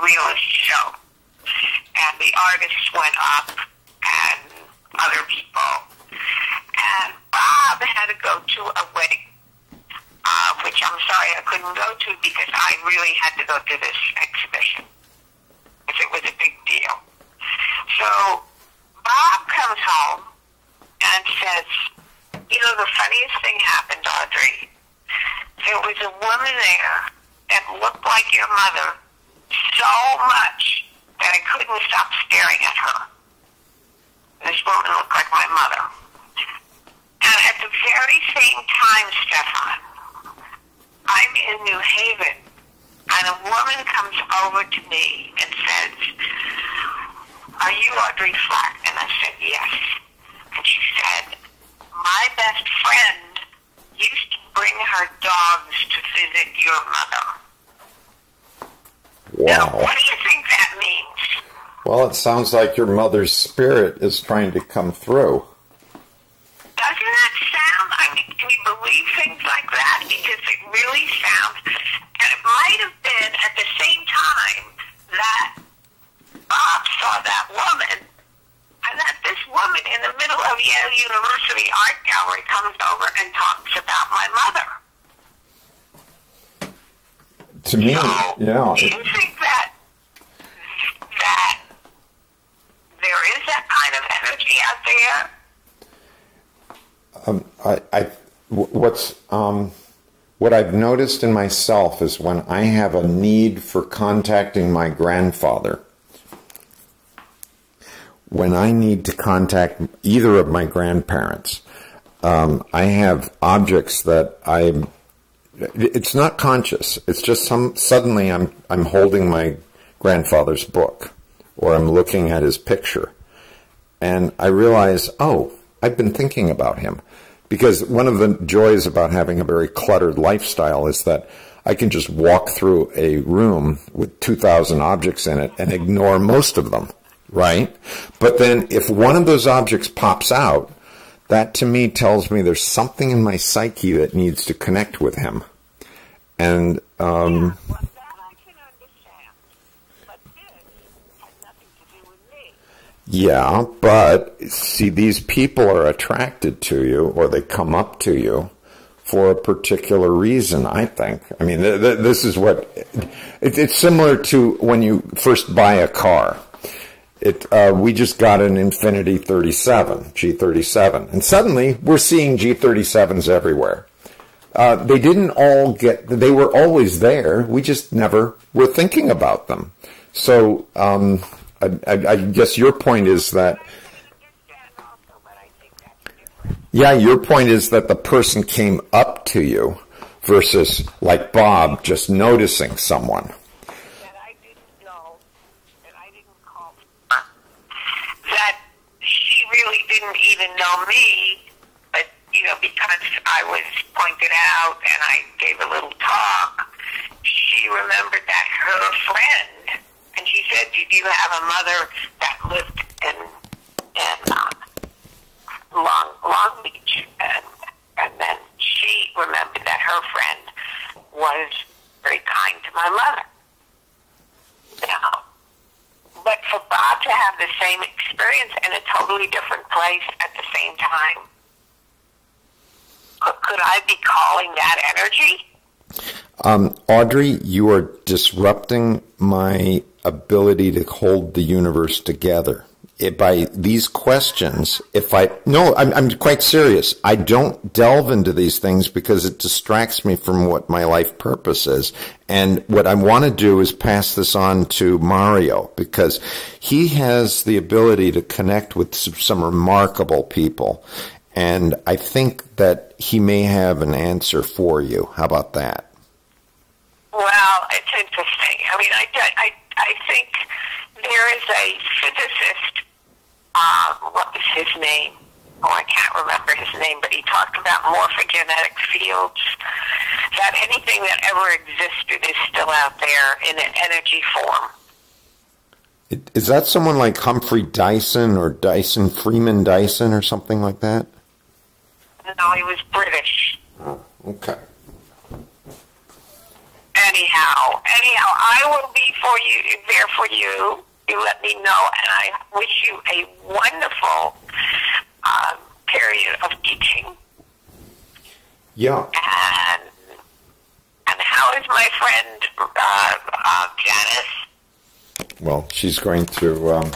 surrealist show. And the artists went up and other people. And Bob had to go to a wedding, uh, which I'm sorry I couldn't go to because I really had to go to this exhibition. Because it was a big deal. So Bob comes home and says, you know, the funniest thing happened, Audrey. There was a woman there that looked like your mother so much that I couldn't stop staring at her. This woman looked like my mother. And at the very same time, Stefan, I'm in New Haven, and a woman comes over to me and says, are you Audrey Flack? And I said, yes. And she said, my best friend used to bring her dogs to visit your mother. Now, Wow. what do you think that means? Well, it sounds like your mother's spirit is trying to come through. Doesn't that sound, I mean, can you believe things like that? Because it really sounds, and it might have been at the same time that Bob saw that woman, and that this woman in the middle of Yale University Art Gallery comes over and talks about my mother. To me, So, yeah. it- you think that that there is that kind of energy out there? Um, I, I, what's um, what I've noticed in myself is when I have a need for contacting my grandfather, when I need to contact either of my grandparents, um, I have objects that I. It's not conscious. It's just some. Suddenly, I'm I'm holding my grandfather's book, or I'm looking at his picture, and I realize, oh, I've been thinking about him. Because one of the joys about having a very cluttered lifestyle is that I can just walk through a room with 2,000 objects in it and ignore most of them, right? But then if one of those objects pops out, that to me tells me there's something in my psyche that needs to connect with him. And, um, Well, that I can understand. But this had nothing to do with me. Yeah, but see, these people are attracted to you or they come up to you for a particular reason, I think. I mean, th- th- this is what it, it's similar to when you first buy a car. It, uh, we just got an Infiniti 37, G37, and suddenly we're seeing G37s everywhere. Uh, they didn't all get, they were always there. We just never were thinking about them. So, um, I, I, I guess your point is that, yeah, your point is that the person came up to you versus like Bob just noticing someone. That I didn't know, I didn't call. That she really didn't even know me, but, you know, because I was pointed out and I gave a little talk, she remembered that her friend, said, did you have a mother that lived in, in uh, Long, Long Beach? And, and then she remembered that her friend was very kind to my mother. Now, but for Bob to have the same experience in a totally different place at the same time, could, I be calling that energy? Um, Audrey, you are disrupting my ability to hold the universe together. It, by these questions, if I, no, I'm, I'm quite serious. I don't delve into these things because it distracts me from what my life purpose is. And what I want to do is pass this on to Mario because he has the ability to connect with some, some remarkable people. And I think that he may have an answer for you. How about that? Well, it's interesting. I mean, I, I, I think there is a physicist, uh, what was his name? Oh, I can't remember his name, but he talked about morphogenetic fields, that anything that ever existed is still out there in an energy form. Is that someone like Humphrey Dyson or Dyson Freeman Dyson or something like that? No, he was British. Okay. Anyhow, anyhow, I will be for you there for you. You let me know, and I wish you a wonderful um, period of teaching. Yeah. And and how is my friend uh, uh, Janice? Well, she's going to um,